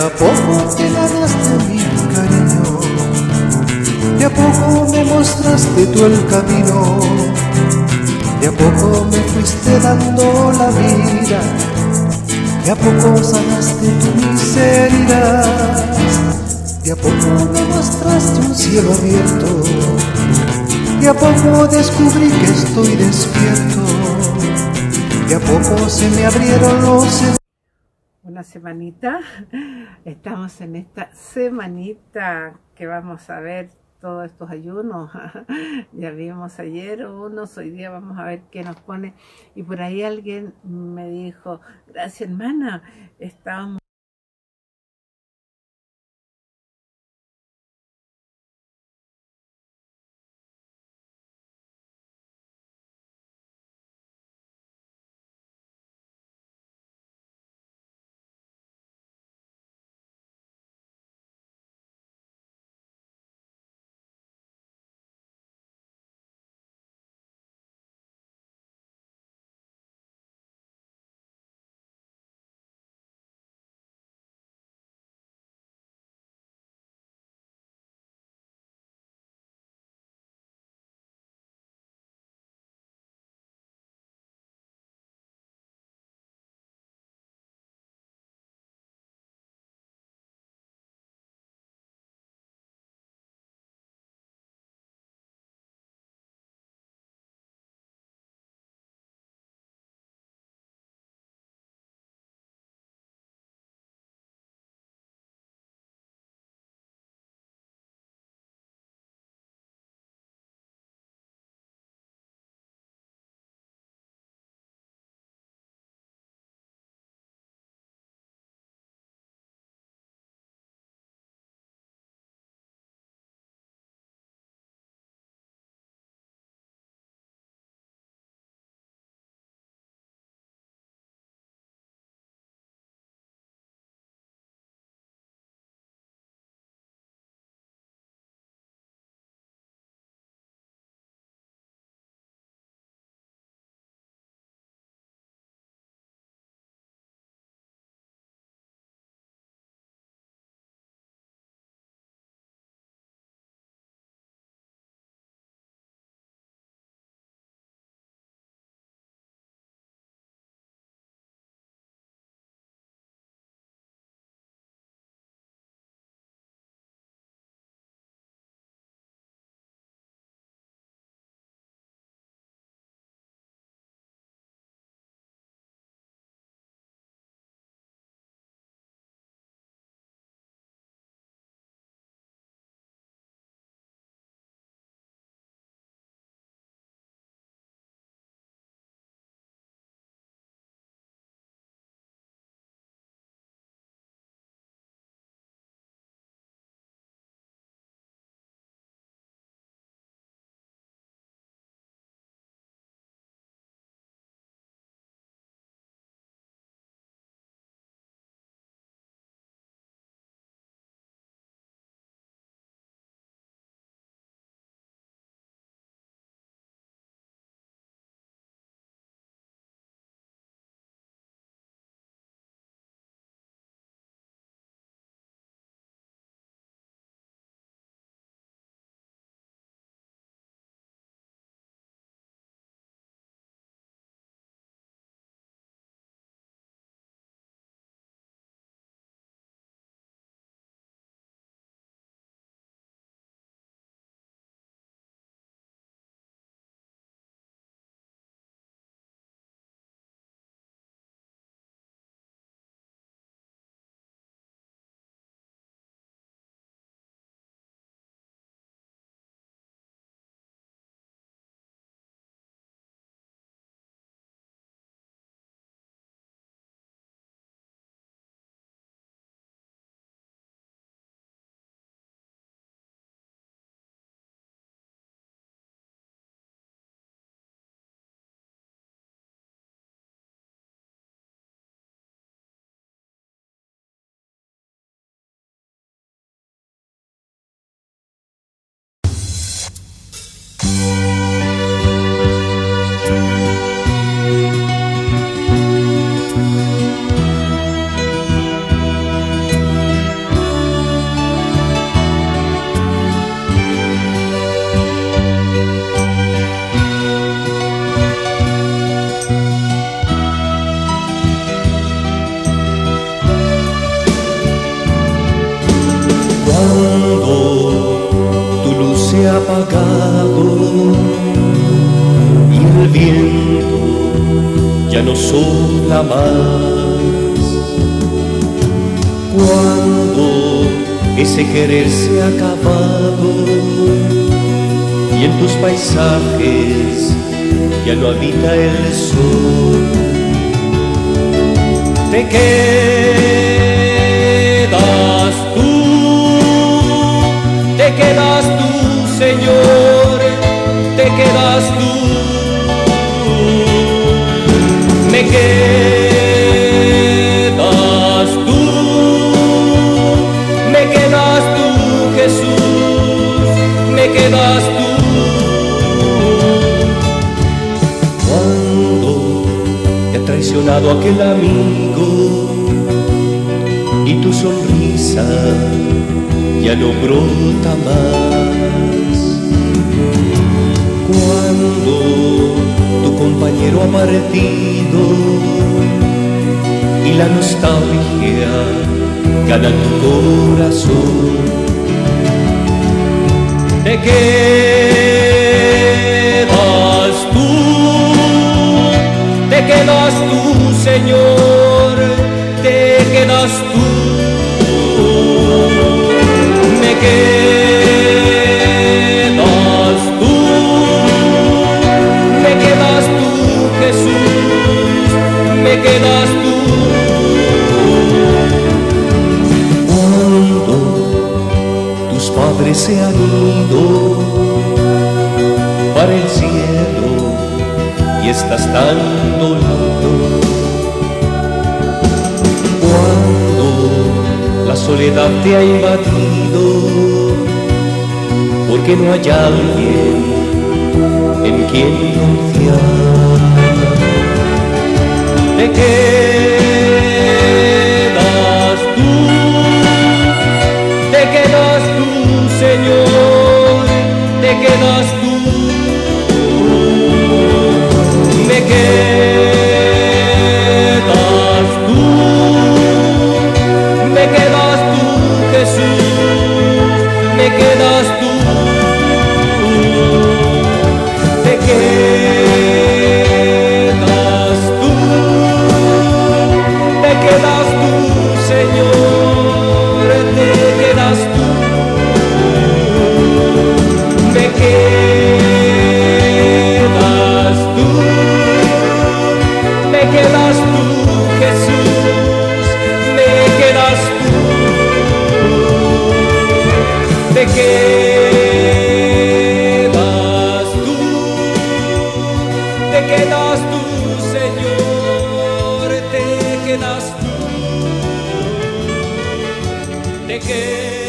a poco te ganaste mi cariño, de a poco me mostraste tú el camino, de a poco me fuiste dando la vida, de a poco sanaste tu miseria, de a poco me mostraste un cielo abierto, de a poco descubrí que estoy despierto, de a poco se me abrieron los semanita. Estamos en esta semanita que vamos a ver todos estos ayunos. ya vimos ayer unos, hoy día vamos a ver qué nos pone. Y por ahí alguien me dijo, gracias hermana, estábamos ya no sopla más. Cuando ese querer se ha acabado y en tus paisajes ya no habita el sol, te quedas sonrisa ya no brota más. Cuando tu compañero ha partido y la nostalgia gana tu corazón. Tan dolido. Cuando la soledad te ha invadido, porque no hay alguien en quien confiar. Quedas tú, te quedas